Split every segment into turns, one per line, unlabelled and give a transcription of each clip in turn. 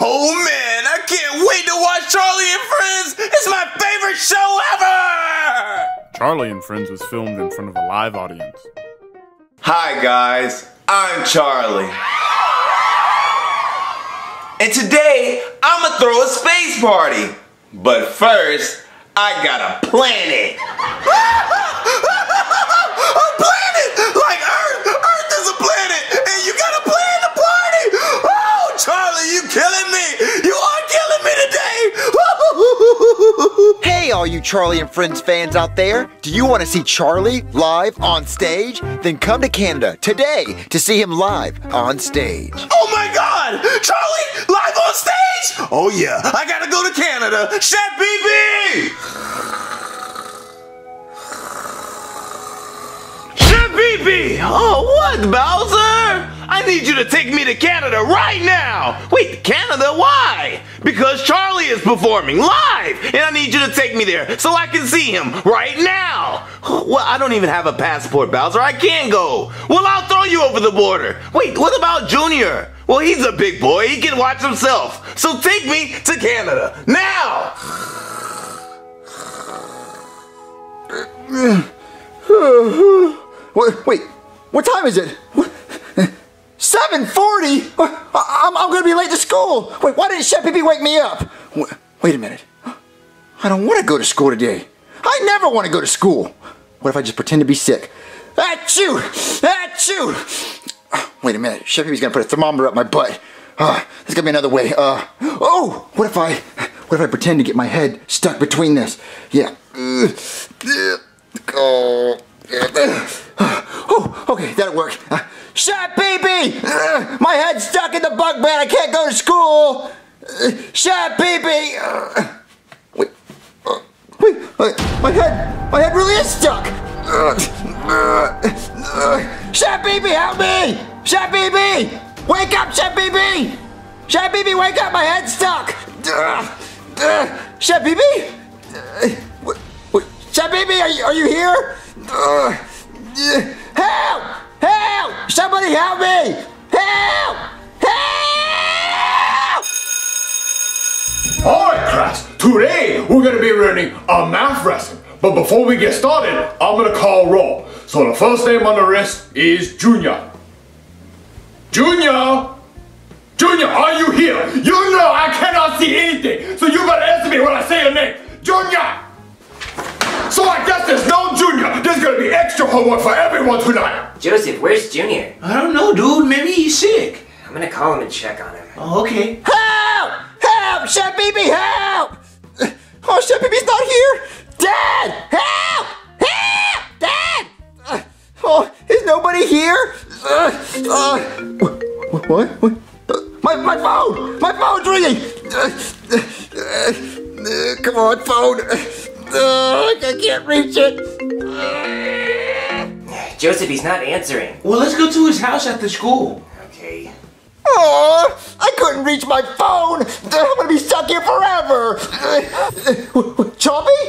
Oh man, I can't wait to watch Charlie and Friends! It's my favorite show ever!
Charlie and Friends was filmed in front of a live audience.
Hi guys, I'm Charlie. And today, I'ma throw a space party. But first, I gotta plan it.
all you Charlie and Friends fans out there! Do you want to see Charlie live on stage? Then come to Canada today to see him live on stage.
Oh my god! Charlie, live on stage! Oh yeah, I gotta go to Canada! Chef Pee Pee! Chef Pee Pee! Oh, what, Bowser? I need you to take me to Canada right now! Wait, Canada? Why? Because Charlie is performing live, and I need you to take me there so I can see him right now! Well, I don't even have a passport, Bowser. I can't go. Well, I'll throw you over the border. Wait, what about Junior? Well, he's a big boy. He can watch himself. So take me to Canada now!
Wait, wait, what time is it? 7.40? I'm, I'm gonna be late to school. Wait, why didn't Chef Pee Pee wake me up? Wait, a minute. I don't want to go to school today. I never want to go to school. What if I just pretend to be sick? Achoo! Achoo! Wait a minute. Chef Pee Pee's gonna put a thermometer up my butt. Uh, there's gonna be another way. Uh, oh! What if I, what if I pretend to get my head stuck between this? Yeah. Oh. Oh, okay, that'll work. Uh, Pee Pee! Uh, my head's stuck in the bunk bed. I can't go to school. Shut! Uh, wait, wait, my head, my head really is stuck. Uh, Chef Pee Pee, help me! Chef Pee Pee! Wake up, Chef Pee Pee! Chef Pee Pee, wake up! My head's stuck. What, what, Chef Pee Pee, are you, are you here? Help! Help! Somebody help me! Help! Help!
Alright class, today we're gonna be learning a math lesson. But before we get started, I'm gonna call roll. So the first name on the list is Junior. Junior! Junior, are you here? Be extra homework for everyone tonight.
Joseph, where's Junior?
I don't know, dude. Maybe he's sick.
I'm gonna call him and check on him.
Oh, okay.
Help! Help! Chef Pee Pee, help! Oh, Chef Pee Pee's not here! Dad! Help! Help! Dad! Uh, oh, is nobody here? Uh, uh, what? What? what? Uh, my, my phone! My phone's ringing! Uh, uh, uh, come on, phone! Uh, I can't reach it!
Joseph, he's not answering.
Well, let's go to his house after school.
Okay.
Oh, I couldn't reach my phone. I'm gonna be stuck here forever. Chompy?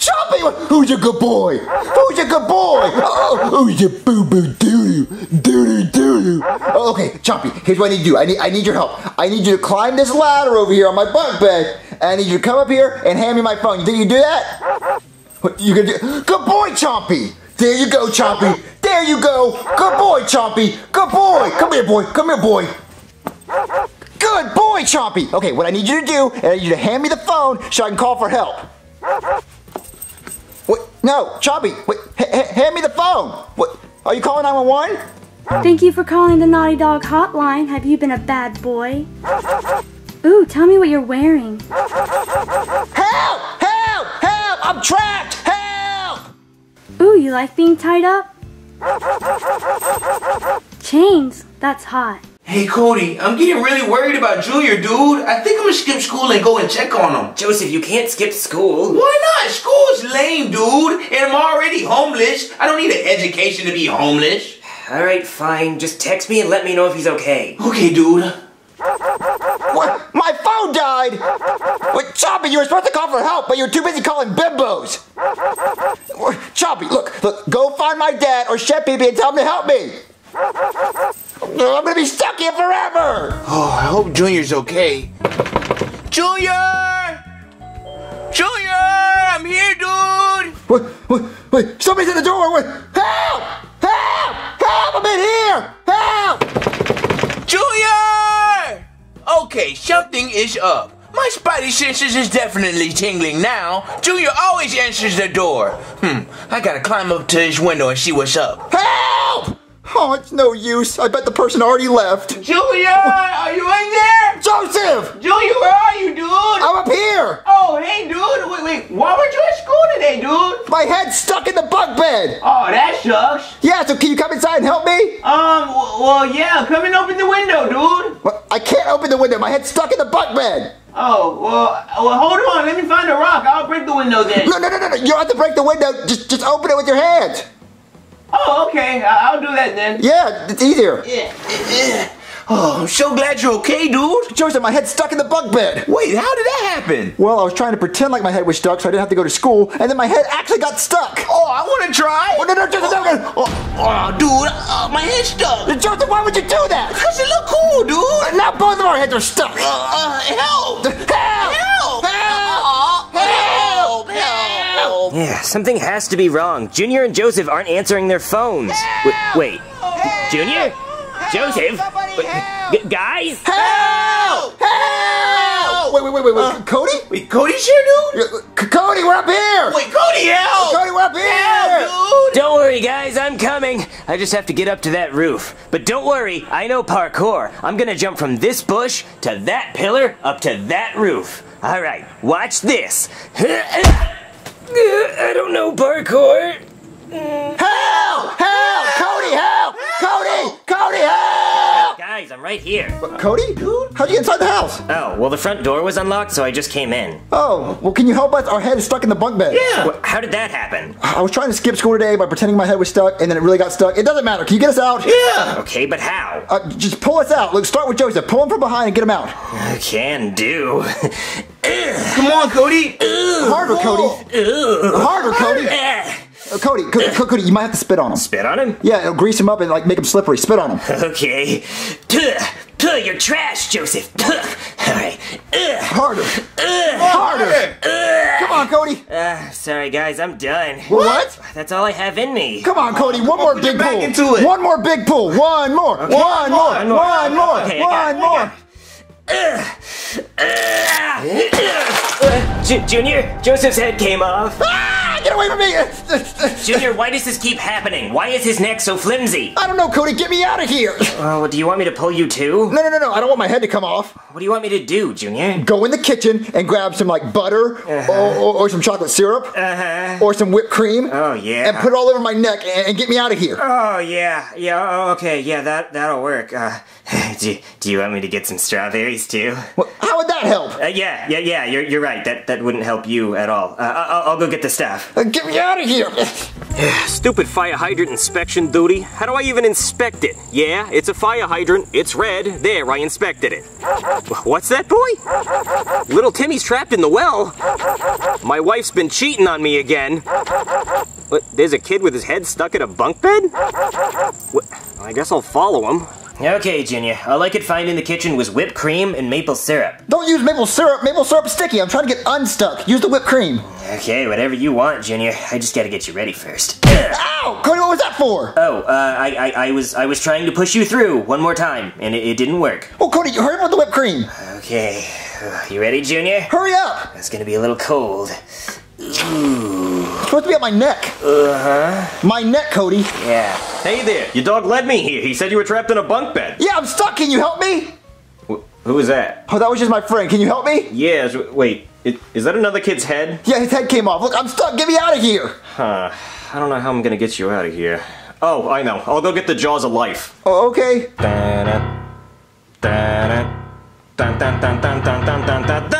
Chompy, who's a good boy? Who's a good boy? Oh, who's a boo boo doo doo doo doo doo? Oh, okay, Chompy. Here's what I need to do. I need I need your help. I need you to climb this ladder over here on my bunk bed, and I need you to come up here and hand me my phone. You think you can do that? What you gonna do? Good boy, Chompy. There you go, Chompy. There you go. Good boy, Chompy. Good boy. Come here, boy. Come here, boy. Good boy, Chompy. Okay, what I need you to do, is I need you to hand me the phone so I can call for help. Wait, no, Chompy. Wait, hand me the phone. What? Are you calling 911?
Thank you for calling the Naughty Dog Hotline. Have you been a bad boy? Ooh, tell me what you're wearing.
Help! Help! Help! I'm trapped! Help!
Ooh, you like being tied up? Chains, that's hot.
Hey, Cody, I'm getting really worried about Junior, dude. I think I'm gonna skip school and go and check on him.
Joseph, you can't skip school.
Why not? School's lame, dude. And I'm already homeless. I don't need an education to be homeless.
Alright, fine. Just text me and let me know if he's okay.
Okay, dude.
What? My phone died! Wait, you were supposed to call for help, but you were too busy calling bimbos! Chompy, look, look, go find my dad or Chef Pee Pee and tell him to help me! I'm gonna be stuck here forever!
Oh, I hope Junior's okay. Junior! Junior! I'm here, dude!
Wait, wait, wait, somebody's at the door! Wait, help! Help! Help! I'm in here! Help!
Junior! Okay, something is up. My spidey senses is definitely tingling now. Junior always answers the door. Hmm, I gotta climb up to his window and see what's up.
Help! Oh, it's no use. I bet the person already left.
Junior, are you in there?
Joseph!
Junior, where are you, dude?
I'm up here!
Oh, hey, dude. Wait, wait. Why weren't you at school today, dude?
My head's stuck in the bunk bed!
Oh, that sucks.
Yeah, so can you come inside and help me?
Um, w- well, yeah. Come and open the window, dude.
Well, I can't open the window. My head's stuck in the bunk bed.
Oh, well, well, hold on. Let me find a rock. I'll break the window then.
No, no, no, no, no. You don't have to break the window. Just, just open it with your hands.
Oh, okay. I'll do that then.
Yeah, it's easier.
Oh, I'm so glad you're okay, dude.
Joseph, my head's stuck in the bunk bed.
Wait, how did that happen?
Well, I was trying to pretend like my head was stuck so I didn't have to go to school, and then my head actually got stuck.
Oh, I want to try.
Oh, no, no, Joseph, no, no.
Oh, oh, dude, uh, my head's stuck.
Joseph, why would you do that?
Cause it look cool, dude.
Now both of our heads are stuck.
Uh, help!
Help!
Help!
Help!
Help! Help!
Yeah, something has to be wrong. Junior and Joseph aren't answering their phones. Wait, wait. Junior? Joseph? Wait, g- guys?
Help! Help! Wait, wait, wait, wait, wait. Uh, Cody?
Wait, Cody's here, dude?
C- Cody, we're up here!
Wait, Cody, help!
Cody, we're up here!
Help, dude!
Don't worry, guys, I'm coming. I just have to get up to that roof. But don't worry, I know parkour. I'm gonna jump from this bush to that pillar up to that roof. All right, watch this. I don't know parkour.
Help! Help! Cody, help! Cody! Cody, help!
Guys, I'm right here.
But Cody? Dude? How'd you get inside the house?
Oh, well, the front door was unlocked, so I just came in.
Oh, well, can you help us? Our head is stuck in the bunk bed.
Yeah.
Wh- How did that happen?
I was trying to skip school today by pretending my head was stuck, and then it really got stuck. It doesn't matter. Can you get us out?
Yeah.
Okay, but how?
Uh, just pull us out. Look, start with Joseph. Pull him from behind and get him out.
I Can do.
Come on, Cody.
Harder, Cody. Harder, Cody.
Eh.
Uh, Cody, Co- Co- Cody, you might have to spit on him.
Spit on him?
Yeah, it'll grease him up and like make him slippery. Spit on him.
Okay. Tuh, tuh, you're trash, Joseph. Tuh. All right. Ugh.
Harder. Harder. Come on, Cody.
Uh, sorry, guys, I'm done.
What?
That's all I have in me.
Come on, Cody. One more big
back
pull.
into it.
One more big pull. One more. One more.
One more.
One more.
Okay, I got
One
it, I
more.
Uh, Ju- Junior, Joseph's head came off.
Ah, get away from me.
Junior, why does this keep happening? Why is his neck so flimsy?
I don't know, Cody. Get me out of here.
Oh, do you want me to pull you too?
No, no, no, no. I don't want my head to come off.
What do you want me to do, Junior?
Go in the kitchen and grab some like butter or, or, or some chocolate syrup
Uh-huh.
or some whipped cream.
Oh, yeah.
And put it all over my neck and, and get me out of here.
Oh yeah, yeah. Oh, okay, yeah. That that'll work. Uh, do, do you want me to get some strawberries too?
Well, How help?
Uh, yeah, yeah, yeah. You're you're right. That that wouldn't help you at all. Uh, I'll, I'll go get the staff.
Uh, Get me out of here.
Stupid fire hydrant inspection duty. How do I even inspect it? Yeah, it's a fire hydrant. It's red. There, I inspected it. What's that, boy? Little Timmy's trapped in the well. My wife's been cheating on me again. What, there's a kid with his head stuck in a bunk bed? What, I guess I'll follow him.
Okay, Junior. All I could find in the kitchen was whipped cream and maple syrup.
Don't use maple syrup. Maple syrup is sticky. I'm trying to get unstuck. Use the whipped cream.
Okay, whatever you want, Junior. I just gotta get you ready first.
Ow! Cody, what was that for?
Oh, uh, I, I, I was, I was trying to push you through one more time, and it, it didn't work.
Oh, Cody, you hurry up with the whipped cream.
Okay, you ready, Junior?
Hurry up.
It's gonna be a little cold.
It's supposed to be on my neck. Uh-huh. My neck, Cody.
Yeah.
Hey there, your dog led me here. He said you were trapped in a bunk bed.
Yeah, I'm stuck. Can you help me?
Wh- Who is that?
Oh, that was just my friend. Can you help me?
Yeah, wait, it, is that another kid's head?
Yeah, his head came off. Look, I'm stuck. Get me out of here.
Huh. I don't know how I'm gonna get you out of here. Oh, I know. I'll go get the jaws of life.
Oh, okay.
Dun-dun, dun-dun, dun, dun, dun,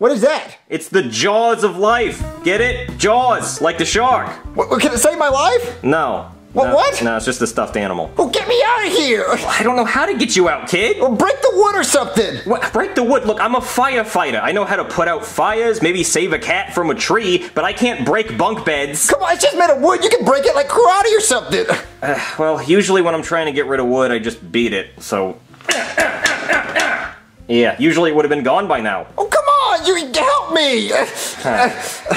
What, is that?
It's the jaws of life. Get it? Jaws, like the shark.
What, can it save my life?
No.
What-
No,
what?
No, it's just a stuffed animal.
Oh, get me out of here.
I don't know how to get you out, kid.
Well, break the wood or something.
What? Break the wood. Look, I'm a firefighter. I know how to put out fires, maybe save a cat from a tree, but I can't break bunk beds.
Come on, it's just made of wood. You can break it like karate or something.
Uh, well, usually when I'm trying to get rid of wood, I just beat it. So,
Yeah, usually it would have been gone by now.
Oh, you help me.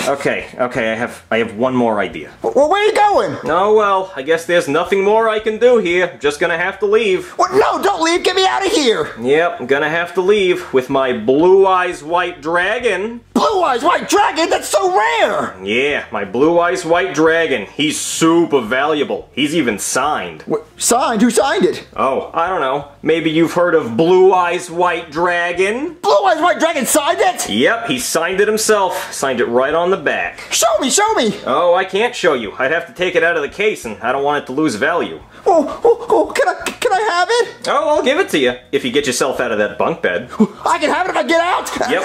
Okay, okay, I have I have one more idea.
well, where are you going?
Oh well, I guess there's nothing more I can do here. Just gonna have to leave.
Well, no, don't leave. Get me out of here.
Yep, I'm gonna have to leave with my blue eyes white dragon.
Blue eyes, white dragon. That's so rare.
Yeah, my blue eyes white dragon. He's super valuable. He's even signed.
What, signed? Who signed it?
Oh, I don't know. Maybe you've heard of Blue Eyes White Dragon?
Blue eyes, white dragon signed it.
Yep, he signed it himself. Signed it right on the back.
Show me, show me.
Oh, I can't show you. I'd have to take it out of the case, and I don't want it to lose value.
Oh, oh, oh, can I, can I have it?
Oh, I'll give it to you if you get yourself out of that bunk bed.
I can have it if I get out.
Yep.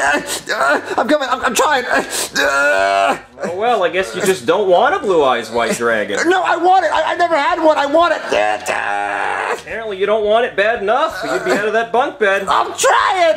Uh, I'm coming. I'm, I'm trying. Uh,
Oh well, I guess you just don't want a Blue Eyes White Dragon.
no, I want it. I, I never had one. I want it. Uh,
Apparently, you don't want it bad enough. You'd be out of that bunk bed.
I'm trying.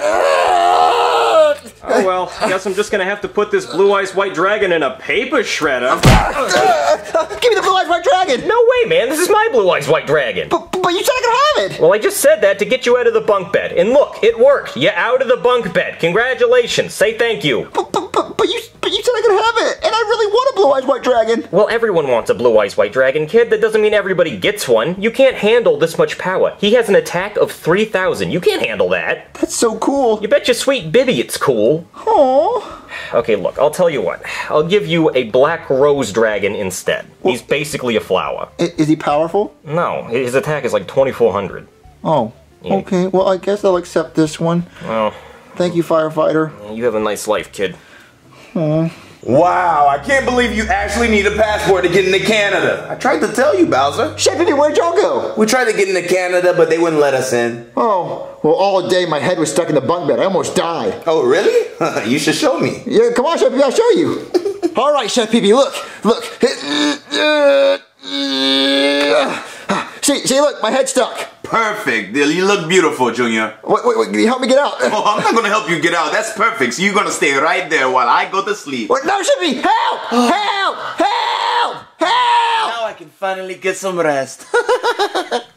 Oh well, I guess I'm just gonna have to put this Blue Eyes White Dragon in a paper shredder.
give me the blue eyes, white dragon.
No way, man. This is my Blue Eyes White Dragon.
But, but you said I could have it.
Well, I just said that to get you out of the bunk bed. And look, it worked. You're out of the bunk bed. Congratulations. Say thank you.
But, but, but, but you but you said I could have it, and I really want a blue eyes, white dragon.
Well, everyone wants a Blue Eyes White Dragon, kid. That doesn't mean everybody gets one. You can't handle this much power. He has an attack of 3,000. You can't handle that.
That's so cool.
You bet your sweet Bibby it's cool.
Aww.
Okay, look, I'll tell you what. I'll give you a Black Rose Dragon instead. He's basically a flower.
Is he powerful?
No, his attack is like 2,400.
Oh. Okay. Well, I guess I'll accept this one.
Well,
Thank you, firefighter.
you have a nice life, kid.
Wow, I can't believe you actually need a passport to get into Canada. I tried to tell you, Bowser.
Chef, Pee Pee, where'd y'all go?
We tried to get into Canada, but they wouldn't let us in.
Oh. Well, all day my head was stuck in the bunk bed. I almost died.
Oh, really? you should show me.
Yeah, come on, Chef Pee Pee, I'll show you. all right, Chef Pee Pee, look, look. See, see, look, my head's stuck.
Perfect. You look beautiful, Junior.
Wait, wait, wait, can you help me get out?
Oh, I'm not gonna help you get out. That's perfect. So you're gonna stay right there while I go to sleep.
Wait, no, Chef Pee Pee, help! Oh. Help! Help! Help!
Now I can finally get some rest.